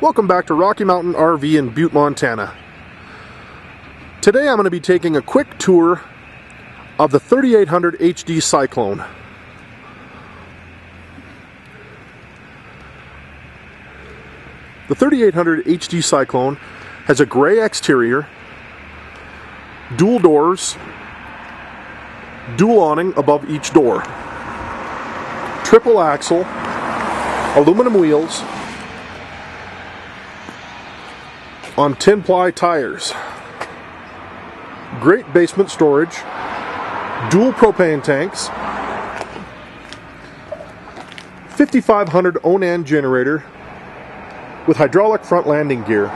Welcome back to Rocky Mountain RV in Butte, Montana. Today I'm going to be taking a quick tour of the 3800 HD Cyclone. The 3800 HD Cyclone has a gray exterior, dual doors, dual awning above each door, triple axle, aluminum wheels, on 10 ply tires. Great basement storage, dual propane tanks, 5500 Onan generator with hydraulic front landing gear.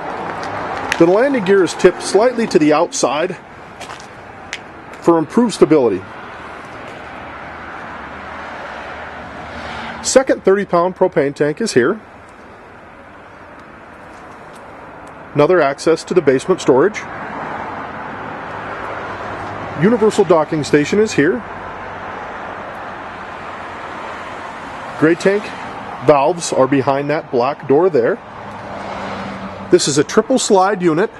The landing gear is tipped slightly to the outside for improved stability. Second 30 pound propane tank is here. Another access to the basement storage. Universal docking station is here. Gray tank valves are behind that black door there. This is a triple slide unit.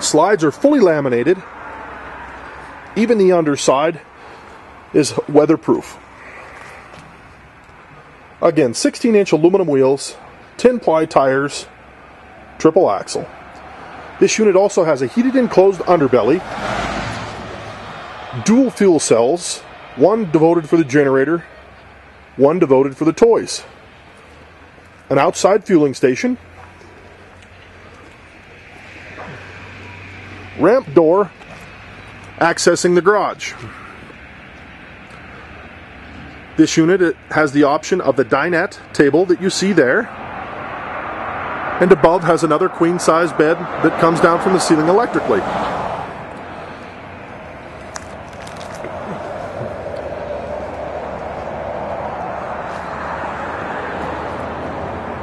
Slides are fully laminated. Even the underside is weatherproof. Again, 16 inch aluminum wheels, 10 ply tires, triple axle. This unit also has a heated enclosed underbelly, dual fuel cells, one devoted for the generator, one devoted for the toys, an outside fueling station, ramp door accessing the garage. This unit has the option of the dinette table that you see there and above has another queen size bed that comes down from the ceiling electrically.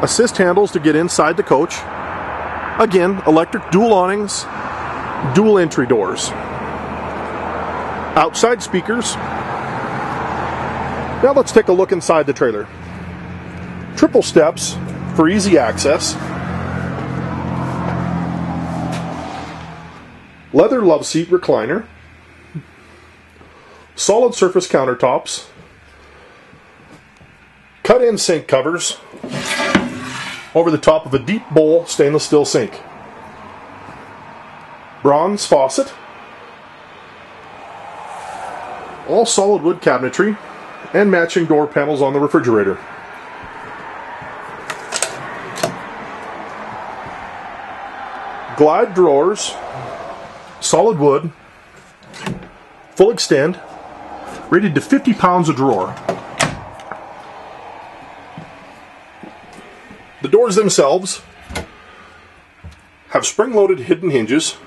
Assist handles to get inside the coach. Again, electric dual awnings, dual entry doors. Outside speakers. Now let's take a look inside the trailer. Triple steps for easy access. Leather love seat recliner, solid surface countertops, cut in sink covers over the top of a deep bowl stainless steel sink, bronze faucet, all solid wood cabinetry, and matching door panels on the refrigerator. Glide drawers solid wood, full extend, rated to 50 pounds a drawer. The doors themselves have spring-loaded hidden hinges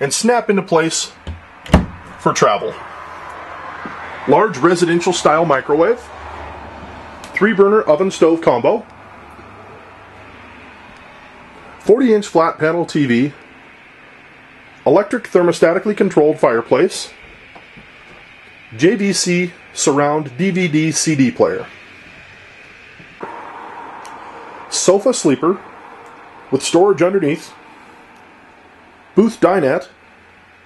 and snap into place for travel. Large residential style microwave, three burner oven stove combo, 40 inch flat panel TV electric thermostatically controlled fireplace, JVC surround DVD CD player, sofa sleeper with storage underneath, booth dinette,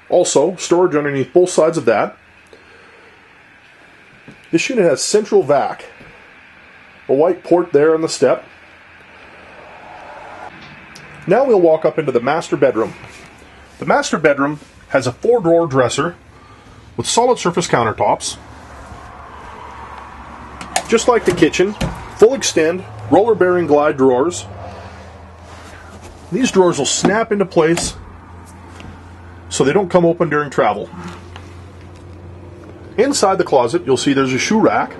also storage underneath both sides of that. This unit has central vac, a white port there on the step. Now we'll walk up into the master bedroom. The master bedroom has a four drawer dresser with solid surface countertops. Just like the kitchen, full extend, roller bearing glide drawers. These drawers will snap into place so they don't come open during travel. Inside the closet, you'll see there's a shoe rack.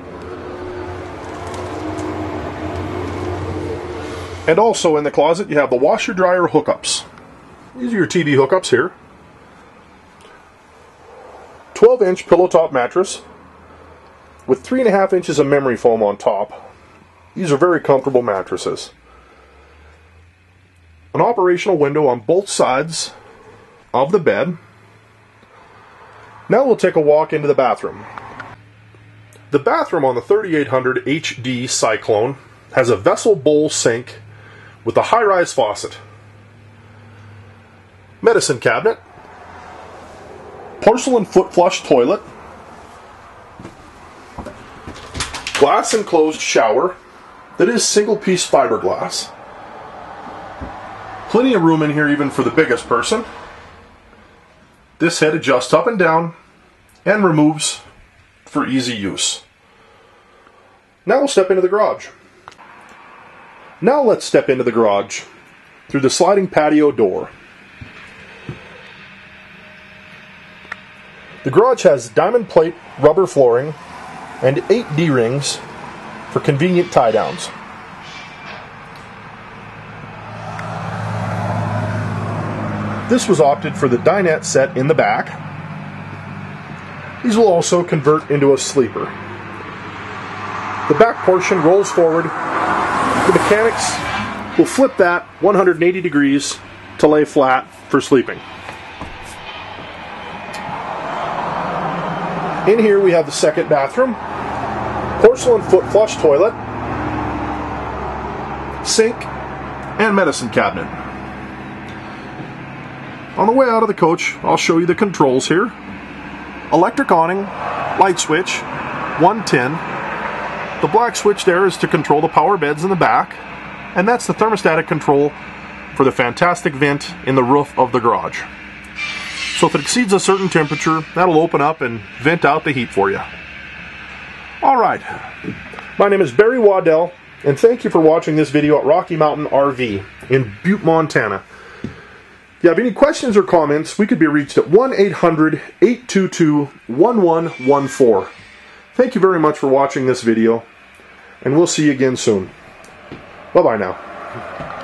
And also in the closet, you have the washer dryer hookups. These are your TV hookups here. 12 inch pillow top mattress with 3.5 inches of memory foam on top. These are very comfortable mattresses. An operational window on both sides of the bed. Now we'll take a walk into the bathroom. The bathroom on the 3800 HD Cyclone has a vessel bowl sink with a high-rise faucet. Medicine cabinet. Porcelain foot flush toilet. Glass enclosed shower that is single piece fiberglass. Plenty of room in here even for the biggest person. This head adjusts up and down and removes for easy use. Now we'll step into the garage. Now let's step into the garage through the sliding patio door. The garage has diamond plate rubber flooring and eight D-rings for convenient tie downs. This was opted for the dinette set in the back. These will also convert into a sleeper. The back portion rolls forward. The mechanics will flip that 180 degrees to lay flat for sleeping. In here we have the second bathroom, porcelain foot flush toilet, sink, and medicine cabinet. On the way out of the coach, I'll show you the controls here. Electric awning, light switch, 110. The black switch there is to control the power beds in the back, and that's the thermostatic control for the fantastic vent in the roof of the garage. So if it exceeds a certain temperature, that'll open up and vent out the heat for you. All right, my name is Barry Waddell, and thank you for watching this video at Rocky Mountain RV in Butte, Montana. If you have any questions or comments, we could be reached at 1 800 822 1114. Thank you very much for watching this video, and we'll see you again soon. Bye bye now.